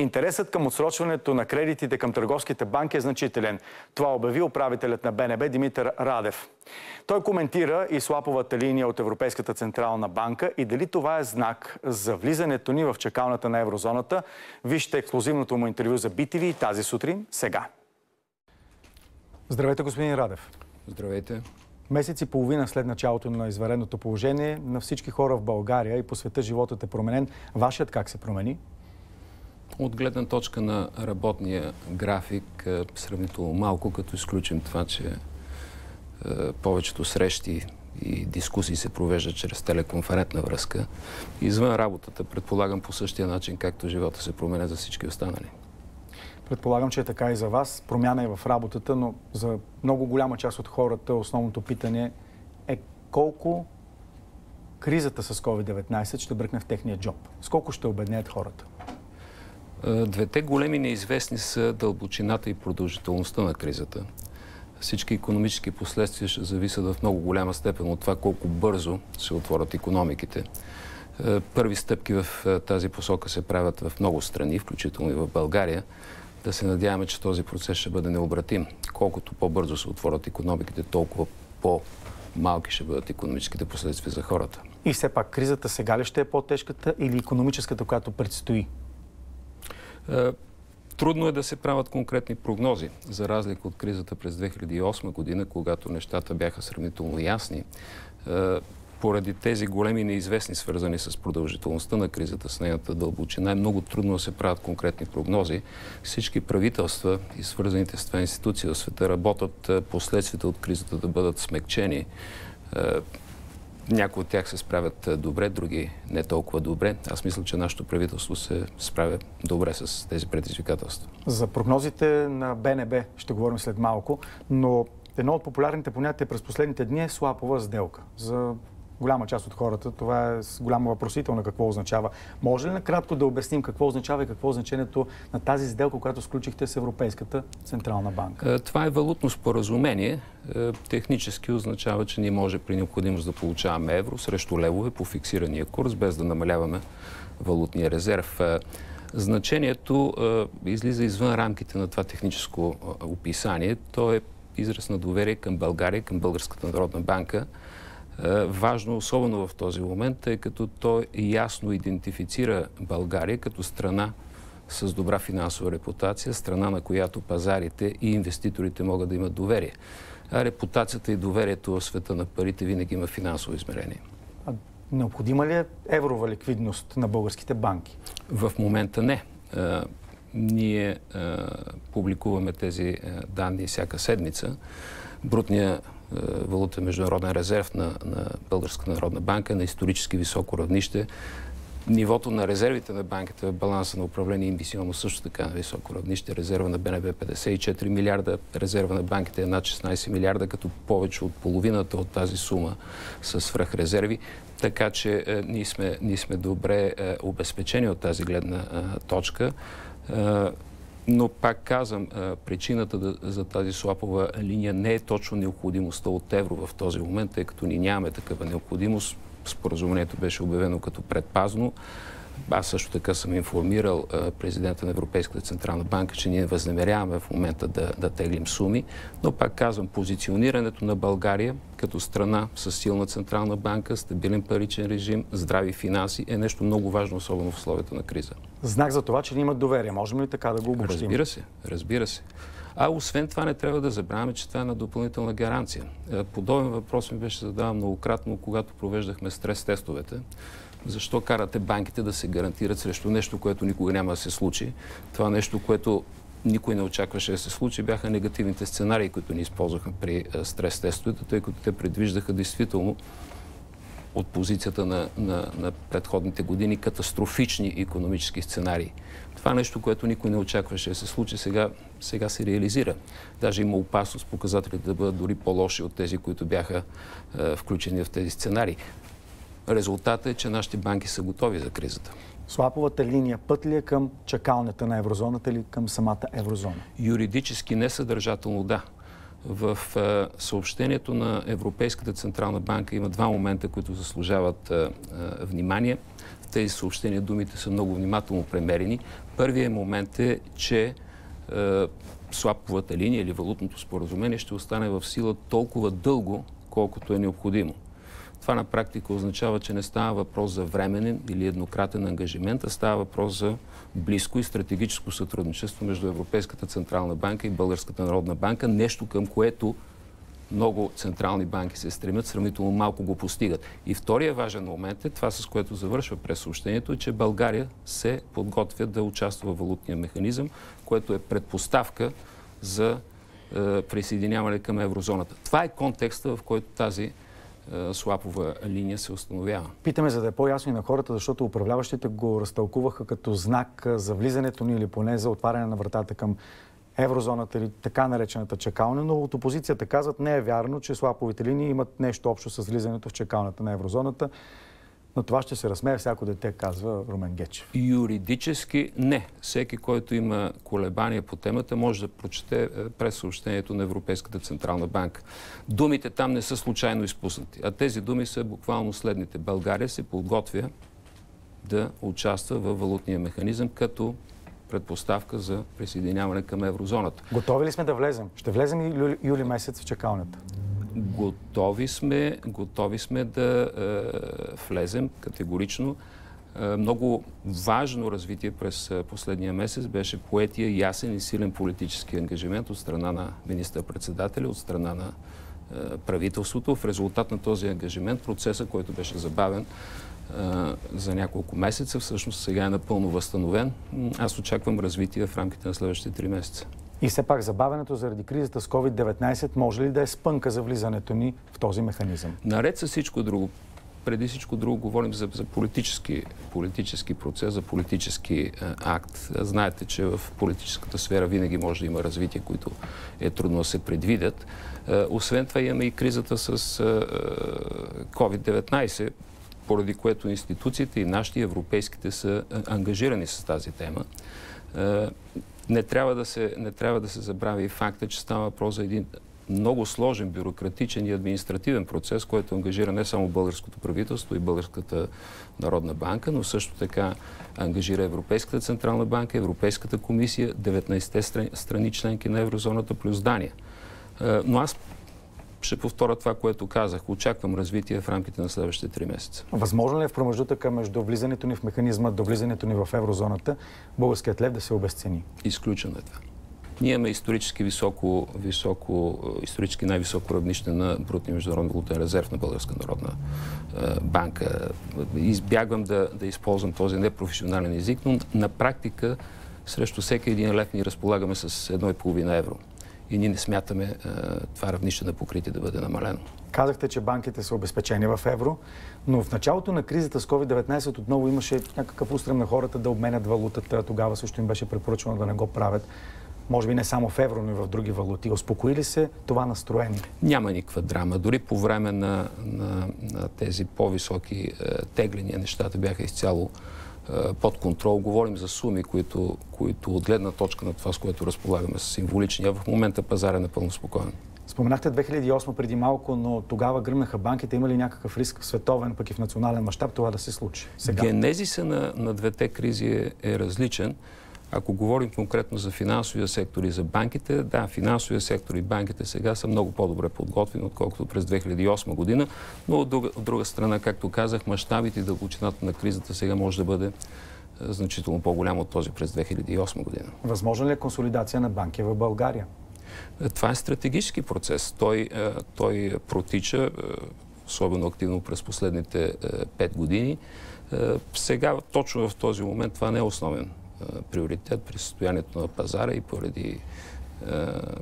Интересът към отсрочването на кредитите към търговските банки е значителен. Това обяви управителят на БНБ Димитър Радев. Той коментира и слаповата линия от Европейската централна банка и дали това е знак за влизането ни в чакалната на еврозоната. Вижте ексклюзивното му интервю за BTV тази сутрин сега. Здравейте, господин Радев. Здравейте. Месец и половина след началото на извареното положение на всички хора в България и по света животът е променен. Вашият как се промени? От гледна точка на работния график, е, сравнително малко, като изключим това, че е, повечето срещи и дискусии се провеждат чрез телеконферентна връзка. Извън работата, предполагам по същия начин, както живота се променя за всички останали. Предполагам, че е така и за вас. Промяна е в работата, но за много голяма част от хората основното питане е колко кризата с COVID-19 ще бръкне в техния джоб. Сколко ще обеднеят хората? Е, двете големи неизвестни са дълбочината и продължителността на кризата. Всички економически последствия ще зависят в много голяма степен от това колко бързо се отворят економиките. Е, първи стъпки в е, тази посока се правят в много страни, включително и в България. Да се надяваме, че този процес ще бъде необратим. Колкото по-бързо се отворят економиките, толкова по-малки ще бъдат економическите последствия за хората. И все пак, кризата сега ли ще е по-тежката или економическата, която предстои? Е, трудно е да се правят конкретни прогнози, за разлика от кризата през 2008 година, когато нещата бяха сравнително ясни. Е, поради тези големи неизвестни, свързани с продължителността на кризата, с нейната дълбочина, е много трудно да се правят конкретни прогнози. Всички правителства и свързаните с това институции в света работят е, последствията от кризата да бъдат смекчени. Някои от тях се справят добре, други не толкова добре. Аз мисля, че нашето правителство се справя добре с тези предизвикателства. За прогнозите на БНБ ще говорим след малко, но едно от популярните понятия през последните дни е слапова сделка. За голяма част от хората. Това е с голяма въпросителна какво означава. Може ли накратко да обясним какво означава и какво е значението на тази сделка, която сключихте с Европейската Централна банка? Е, това е валутно споразумение. Е, технически означава, че ние може при необходимост да получаваме евро срещу левове по фиксирания курс, без да намаляваме валутния резерв. Значението излиза извън рамките на това техническо описание. То е израз на доверие към България, към Българската народна банка. Е, важно, особено в този момент, тъй като той ясно идентифицира България като страна с добра финансова репутация, страна на която пазарите и инвеститорите могат да имат доверие. А репутацията и доверието в света на парите винаги има финансово измерение. А необходима ли е еврова ликвидност на българските банки? В момента не. А, е, ние а, е, публикуваме тези данни всяка седмица. Брутният валутен международен резерв на, на Българска народна банка на исторически високо равнище. Нивото на резервите на банките в баланса на управление инвестиционно също така на високо равнище. Резерва на БНБ 54 милиарда, резерва на банките е над 16 милиарда, като повече от половината от тази сума са свръхрезерви. Така че е, ние, сме, ние сме добре е, обезпечени от тази гледна е, точка. Но пак казвам, причината за тази слапова линия не е точно необходимостта от евро в този момент, тъй като ние нямаме такава необходимост. Споразумението беше обявено като предпазно. Аз също така съм информирал президента на Европейската централна банка, че ние възнамеряваме в момента да, да теглим суми, но пак казвам, позиционирането на България като страна с силна централна банка, стабилен паричен режим, здрави финанси е нещо много важно, особено в условията на криза. Знак за това, че ни имат доверие. Можем ли така да го обобщим? Разбира се, разбира се. А освен това не трябва да забравяме, че това е на допълнителна гаранция. Е, подобен въпрос ми беше задаван многократно, когато провеждахме стрес-тестовете защо карате банките да се гарантират срещу нещо, което никога няма да се случи. Това нещо, което никой не очакваше да се случи, бяха негативните сценарии, които ни използвахме при стрес-тестовете, тъй като те предвиждаха действително от позицията на, на, на предходните години катастрофични економически сценарии. Това нещо, което никой не очакваше да се случи, сега, сега се реализира. Даже има опасност показателите да бъдат дори по-лоши от тези, които бяха е, включени в тези сценарии. Резултатът е, че нашите банки са готови за кризата. Слаповата линия път ли е към чакалнята на еврозоната или към самата еврозона? Юридически несъдържателно да. В е, съобщението на Европейската Централна банка има два момента, които заслужават е, е, внимание. тези съобщения думите са много внимателно премерени. Първият момент е, че слаповата линия или валутното споразумение ще остане в сила толкова дълго, колкото е необходимо. Това на практика означава, че не става въпрос за временен или еднократен ангажимент, а става въпрос за близко и стратегическо сътрудничество между Европейската Централна банка и Българската Народна банка, нещо към което много централни банки се стремят, сравнително малко го постигат. И втория важен момент е това, с което завършва през съобщението, е, че България се подготвя да участва в валутния механизъм, което е предпоставка за е, присъединяване към еврозоната. Това е контекста, в който тази слапова линия се установява. Питаме, за да е по-ясно и на хората, защото управляващите го разтълкуваха като знак за влизането ни или поне за отваряне на вратата към еврозоната или така наречената чекалня, но от опозицията казват не е вярно, че слаповите линии имат нещо общо с влизането в чекалната на еврозоната. Но това ще се разсмее всяко дете, казва Румен Гечев. Юридически не. Всеки, който има колебания по темата, може да прочете е, през съобщението на Европейската Централна банка. Думите там не са случайно изпуснати, а тези думи са буквално следните. България се подготвя да участва в валутния механизъм като предпоставка за присъединяване към еврозоната. Готови ли сме да влезем? Ще влезем и юли, месец в чекалнята? Готови сме, готови сме да е, влезем категорично. Е, много важно развитие през е, последния месец беше поетия ясен и силен политически ангажимент от страна на министър-председателя, от страна на правителството. В резултат на този ангажимент процеса, който беше забавен, за няколко месеца. Всъщност сега е напълно възстановен. Аз очаквам развитие в рамките на следващите три месеца. И все пак забавянето заради кризата с COVID-19 може ли да е спънка за влизането ни в този механизъм? Наред с всичко друго, преди всичко друго говорим за, за политически, политически процес, за политически е, акт. Знаете, че в политическата сфера винаги може да има развитие, които е трудно да се предвидят. Е, освен това имаме и кризата с е, COVID-19 поради което институциите и нашите европейските са ангажирани с тази тема. Не трябва да се, не трябва да се забрави и факта, че става въпрос за един много сложен бюрократичен и административен процес, който ангажира не само българското правителство и Българската народна банка, но също така ангажира Европейската централна банка, Европейската комисия, 19-те страни членки на еврозоната плюс Дания. Но аз ще повторя това, което казах. Очаквам развитие в рамките на следващите три месеца. Възможно ли е в промеждутъка между влизането ни в механизма до влизането ни в еврозоната българският лев да се обесцени? Изключено е това. Ние имаме исторически високо, високо, исторически най-високо равнище на брутния международен валутен резерв на Българска народна е, банка. Избягвам да, да използвам този непрофесионален език, но на практика срещу всеки един лев ни разполагаме с 1,5 евро и ние не смятаме е, това равнище на покритие да бъде намалено. Казахте, че банките са обезпечени в евро, но в началото на кризата с COVID-19 отново имаше някакъв устрем на хората да обменят валутата. Тогава също им беше препоръчвано да не го правят. Може би не само в евро, но и в други валути. Успокои ли се това настроение? Няма никаква драма. Дори по време на, на, на тези по-високи е, тегления нещата бяха изцяло под контрол. Говорим за суми, които, които от гледна точка на това, с което разполагаме, са символични. А в момента пазар е напълно спокоен. Споменахте 2008 преди малко, но тогава гръмнаха банките. Има ли някакъв риск в световен, пък и в национален мащаб това да се случи? Сега? Генезиса на, на двете кризи е, е различен. Ако говорим конкретно за финансовия сектор и за банките, да, финансовия сектор и банките сега са много по-добре подготвени, отколкото през 2008 година, но от друга, от друга страна, както казах, мащабите и дълбочината на кризата сега може да бъде е, значително по-голям от този през 2008 година. Възможно ли е консолидация на банки в България? Е, това е стратегически процес. Той, е, той протича особено активно през последните пет години. Сега, точно в този момент, това не е основен приоритет при състоянието на пазара и поради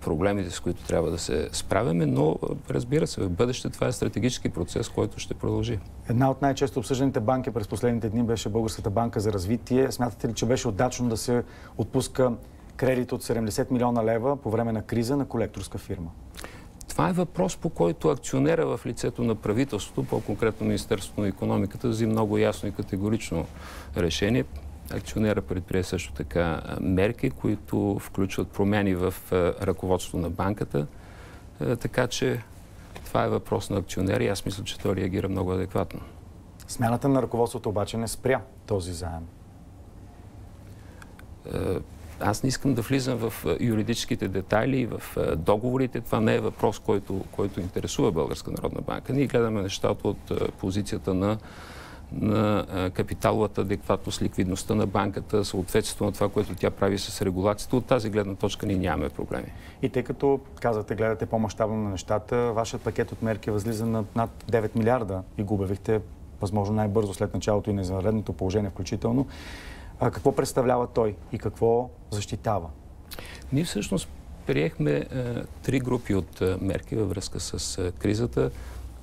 проблемите, с които трябва да се справяме, но разбира се, в бъдеще това е стратегически процес, който ще продължи. Една от най-често обсъжданите банки през последните дни беше Българската банка за развитие. Смятате ли, че беше удачно да се отпуска кредит от 70 милиона лева по време на криза на колекторска фирма? Това е въпрос, по който акционера в лицето на правителството, по-конкретно Министерството на економиката, взе много ясно и категорично решение. Акционера предприе също така мерки, които включват промени в ръководството на банката. Така че това е въпрос на акционери и аз мисля, че той реагира много адекватно. Смяната на ръководството обаче не спря този заем. Аз не искам да влизам в юридическите детайли, в договорите. Това не е въпрос, който, който интересува Българска народна банка. Ние гледаме нещата от позицията на на капиталовата адекватност, ликвидността на банката, съответствието на това, което тя прави с регулацията. От тази гледна точка ние нямаме проблеми. И тъй като казвате, гледате по-масштабно на нещата, вашият пакет от мерки възлиза на над 9 милиарда и го обявихте възможно най-бързо след началото и на извънредното положение включително. А какво представлява той и какво защитава? Ние всъщност приехме е, три групи от е, мерки във връзка с е, кризата.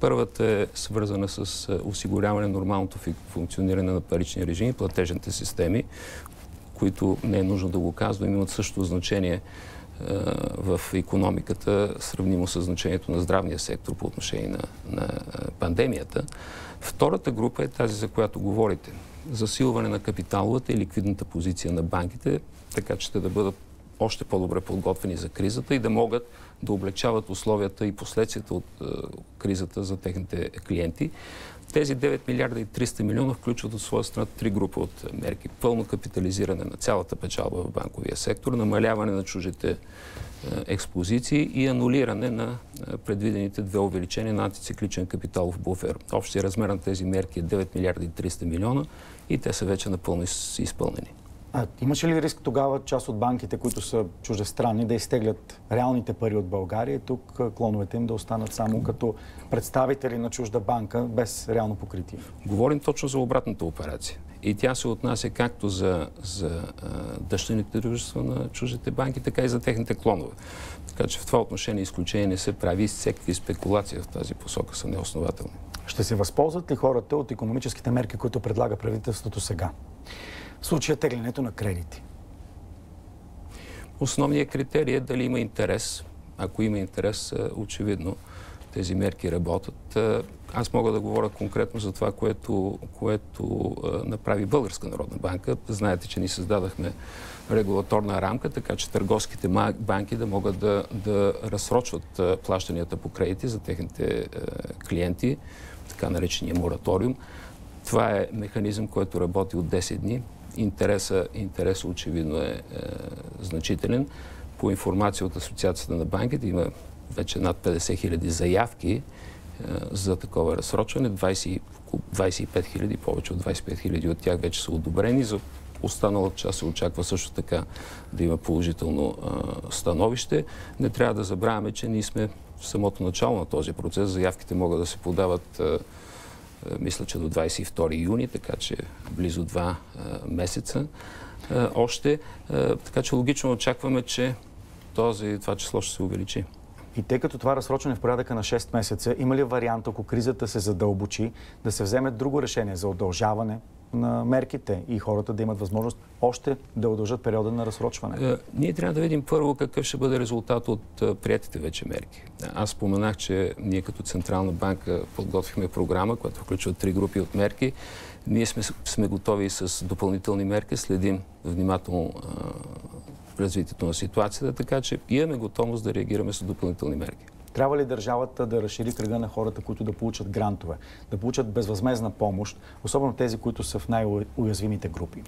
Първата е свързана с осигуряване на нормалното функциониране на парични режими, платежните системи, които не е нужно да го казвам, имат същото значение в економиката, сравнимо с значението на здравния сектор по отношение на, на пандемията. Втората група е тази, за която говорите. Засилване на капиталовата и ликвидната позиция на банките, така че те да бъдат още по-добре подготвени за кризата и да могат да облегчават условията и последствията от е, кризата за техните клиенти. Тези 9 милиарда и 300 милиона включват от своя страна три групи от мерки. Пълно капитализиране на цялата печалба в банковия сектор, намаляване на чужите е, експозиции и анулиране на е, предвидените две увеличения на антицикличен капиталов буфер. Общия размер на тези мерки е 9 милиарда и 300 милиона и те са вече напълно изпълнени. А имаше ли риск тогава част от банките, които са чуждестранни, да изтеглят реалните пари от България и тук клоновете им да останат само като представители на чужда банка без реално покритие? Говорим точно за обратната операция. И тя се отнася както за, за дъщерните дружества на чуждите банки, така и за техните клонове. Така че в това отношение изключение не се прави и всеки спекулации в тази посока са неоснователни. Ще се възползват ли хората от економическите мерки, които предлага правителството сега? В случая теглянето на кредити? Основният критерий е дали има интерес. Ако има интерес, е, очевидно тези мерки работят. Е, аз мога да говоря конкретно за това, което, което е, направи Българска народна банка. Знаете, че ни създадахме регулаторна рамка, така че търговските банки да могат да, да разсрочват плащанията по кредити за техните клиенти, така наречения мораториум. Това е механизъм, който работи от 10 дни интереса, интереса очевидно е, е значителен. По информация от Асоциацията на банките има вече над 50 хиляди заявки е, за такова разсрочване. 20, 25 хиляди, повече от 25 хиляди от тях вече са одобрени. За останалата част се очаква също така да има положително е, становище. Не трябва да забравяме, че ние сме в самото начало на този процес. Заявките могат да се подават е, е, мисля, че до 22 юни, така че близо два е, месеца е, още. Така че логично очакваме, че този, това число ще се увеличи. И тъй като това разсрочване в порядъка на 6 месеца, има ли вариант, ако кризата се задълбочи, да се вземе друго решение за удължаване на мерките и хората да имат възможност още да удължат периода на разсрочване? Е, ние трябва да видим първо какъв ще бъде резултат от е, приятите вече мерки. Аз споменах, че ние като Централна банка подготвихме програма, която включва три групи от мерки. Ние сме, сме готови с допълнителни мерки, следим внимателно е, развитието на ситуацията, така че имаме готовност да реагираме с допълнителни мерки. Трябва ли държавата да разшири кръга на хората, които да получат грантове, да получат безвъзмезна помощ, особено тези, които са в най-уязвимите групи?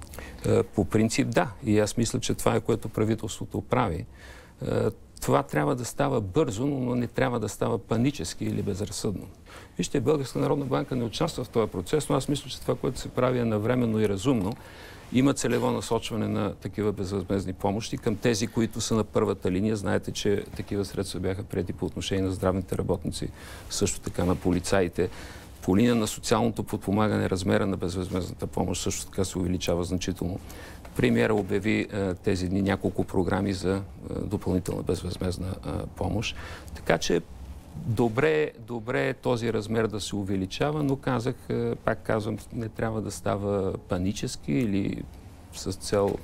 Е, по принцип да. И аз мисля, че това е което правителството прави. Е, това трябва да става бързо, но не трябва да става панически или безразсъдно. Вижте, Българска народна банка не участва в този процес, но аз мисля, че това, което се прави е навременно и разумно. Има целево насочване на такива безвъзмезни помощи към тези, които са на първата линия. Знаете, че такива средства бяха преди по отношение на здравните работници, също така на полицаите. По линия на социалното подпомагане размера на безвъзмезната помощ също така се увеличава значително. Премьера обяви е, тези дни няколко програми за е, допълнителна безвъзмезна е, помощ. Така че Добре, добре е този размер да се увеличава, но казах, е, пак казвам, не трябва да става панически или с цел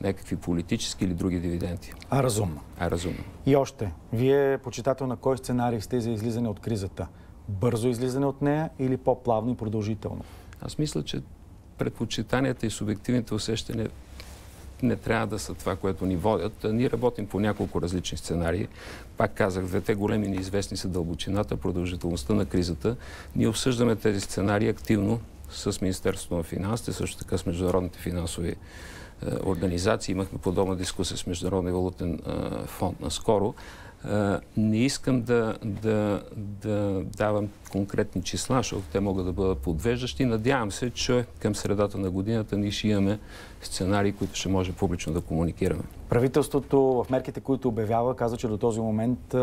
някакви политически или други дивиденти. А разумно. А разумно. И още, вие почитател на кой сценарий сте за излизане от кризата? Бързо излизане от нея или по-плавно и продължително? Аз мисля, че предпочитанията и субективните усещания не трябва да са това, което ни водят. Ние работим по няколко различни сценарии. Пак казах, двете големи неизвестни са дълбочината, продължителността на кризата. Ние обсъждаме тези сценарии активно с Министерството на финансите, също така с международните финансови организации. Имахме подобна дискусия с Международния валутен фонд наскоро. Не искам да, да, да давам конкретни числа, защото те могат да бъдат подвеждащи. Надявам се, че към средата на годината ние ще имаме сценарии, които ще може публично да комуникираме. Правителството в мерките, които обявява, каза, че до този момент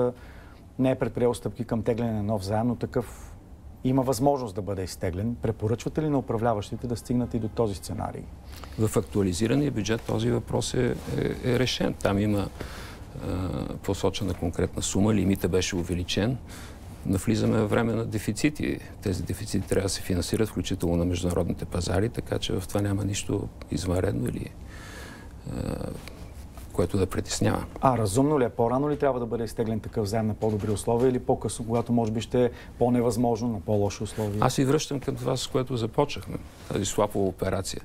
не е предприел стъпки към тегляне на нов заем, но такъв има възможност да бъде изтеглен. Препоръчвате ли на управляващите да стигнат и до този сценарий? В актуализирания бюджет този въпрос е, е, е решен. Там има посочена конкретна сума, лимита беше увеличен. Навлизаме във време на дефицити. Тези дефицити трябва да се финансират, включително на международните пазари, така че в това няма нищо извънредно или което да притеснява. А разумно ли е? По-рано ли трябва да бъде изтеглен такъв заем на по-добри условия или по-късно, когато може би ще е по-невъзможно на по-лоши условия? Аз ви връщам към това, с което започнахме. Тази слапова операция.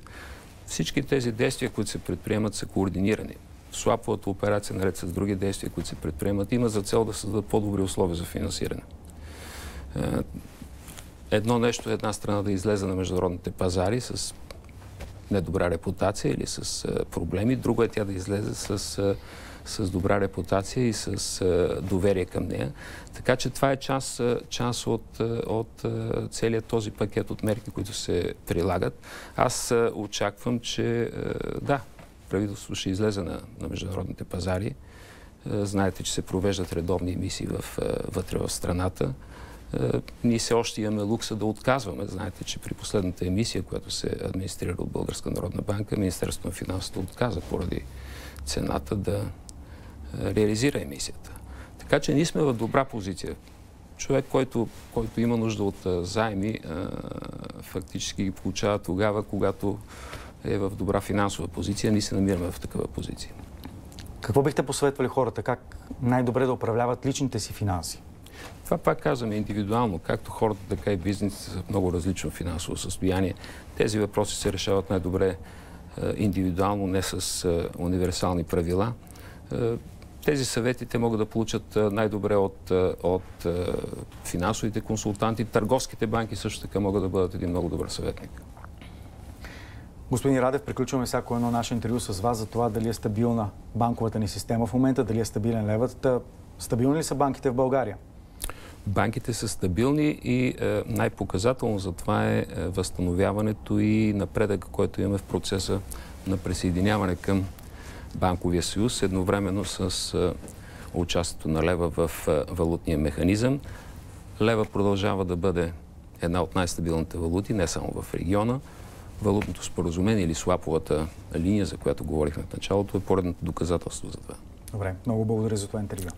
Всички тези действия, които се предприемат, са координирани. Слаповата операция, наред с други действия, които се предприемат, има за цел да създадат по-добри условия за финансиране. Е, едно нещо е една страна да излезе на международните пазари с недобра репутация или с проблеми. Друго е тя да излезе с, с добра репутация и с доверие към нея. Така че това е част, част от, от целият този пакет от мерки, които се прилагат. Аз очаквам, че да, правителството ще излезе на, на международните пазари. Знаете, че се провеждат редовни емисии в, вътре в страната. Е, ние все още имаме лукса да отказваме. Знаете, че при последната емисия, която се администрира от Българска народна банка, Министерството на финансите отказа поради цената да е, реализира емисията. Така че ние сме в добра позиция. Човек, който, който има нужда от заеми, фактически ги получава тогава, когато е в добра финансова позиция. Ние се намираме в такава позиция. Какво бихте посъветвали хората? Как най-добре да управляват личните си финанси? Това пак казваме индивидуално, както хората, така и бизнес са в много различно финансово състояние. Тези въпроси се решават най-добре е, индивидуално, не с е, универсални правила. Е, тези съвети те могат да получат най-добре от, от финансовите консултанти. Търговските банки също така могат да бъдат един много добър съветник. Господин Радев, приключваме всяко едно наше интервю с вас за това дали е стабилна банковата ни система в момента, дали е стабилен левът. Стабилни ли са банките в България? банките са стабилни и е, най-показателно за това е, е възстановяването и напредък, който имаме в процеса на присъединяване към Банковия съюз, едновременно с е, участието на лева в валутния механизъм. Лева продължава да бъде една от най-стабилните валути, не само в региона. Валутното споразумение или слаповата линия, за която говорихме в началото, е поредното доказателство за това. Добре, много благодаря за това интервю.